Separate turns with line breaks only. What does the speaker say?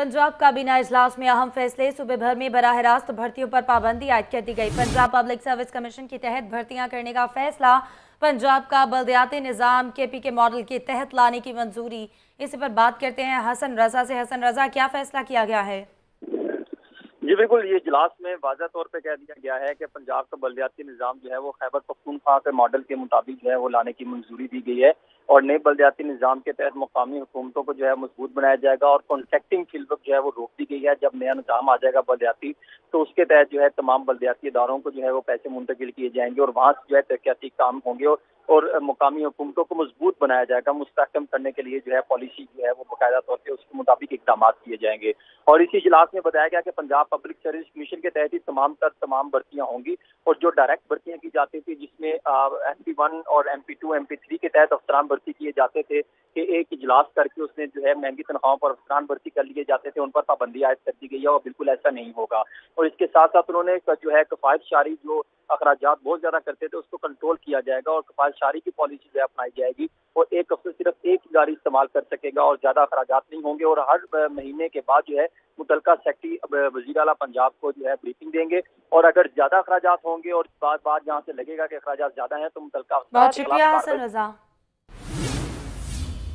پنجاب کابینہ اجلاس میں اہم فیصلے صوبے بھر میں براہ راست بھرتیوں پر پابندی عائد کر دی گئی۔ پنجاب پبلک سروس کمیشن کے تحت بھرتیاں کرنے کا فیصلہ پنجاب کا بلدیاتی نظام کے پی کے ماڈل کے تحت لانے کی منظوری۔ اس پر بات کرتے ہیں حسن رضا سے۔ حسن رضا، کیا فیصلہ کیا گیا ہے؟
جی بالکل، یہ اجلاس میں واضح طور پہ کہہ دیا گیا ہے کہ پنجاب کا بلدیاتی نظام جو ہے وہ خیبر پختونخوا کے ماڈل کے مطابق جو ہے وہ لانے کی منظوری دی گئی ہے اور نئے بلدیاتی نظام کے تحت مقامی حکومتوں کو جو ہے مضبوط بنایا جائے گا اور کانٹریکٹنگ فیلڈ جو ہے وہ روک دی گئی ہے۔ جب نیا نظام آ جائے گا بلدیاتی، تو اس کے تحت جو ہے تمام بلدیاتی اداروں کو جو ہے وہ پیسے منتقل کیے جائیں گے اور وہاں سے جو ہے ترقیاتی کام ہوں گے اور مقامی حکومتوں کو مضبوط بنایا جائے گا۔ مستحکم کرنے کے لیے جو ہے پالیسی جو ہے وہ باقاعدہ طور پہ اس کے مطابق اقدامات کیے جائیں گے۔ اور اسی اجلاس میں بتایا گیا کہ پنجاب پبلک سروس کمیشن کے تحت ہی تمام تر تمام بھرتیاں ہوں گی اور جو ڈائریکٹ بھرتیاں کی جاتی تھی جس میں ایم پی ون اور M P two M P three کے تحت افسران بھرتی کیے جاتے تھے کہ ایک اجلاس کر کے اس نے جو ہے مہنگی تنخواہوں پر افسران بھرتی کر لیے جاتے تھے، ان پر پابندی عائد کر دی گئی ہے اور بالکل ایسا نہیں ہوگا۔ اور اس کے ساتھ ساتھ انہوں نے جو ہے کفایت شاری جو اخراجات بہت زیادہ کرتے تھے، اس کو کنٹرول کیا جائے گا اور کفایت شاری کی پالیسی جو ہے اپنائی جائے گی۔ وہ ایک ہفتے صرف ایک گاڑی استعمال کر سکے گا اور زیادہ اخراجات نہیں ہوں گے اور ہر مہینے کے بعد جو ہے متعلقہ سیکٹری وزیر اعلیٰ پنجاب کو جو ہے بریفنگ دیں گے اور اگر زیادہ اخراجات ہوں گے اور بات بعد یہاں سے لگے گا کہ اخراجات زیادہ ہیں تو متعلقہ بہت شکریہ حسن
رضا۔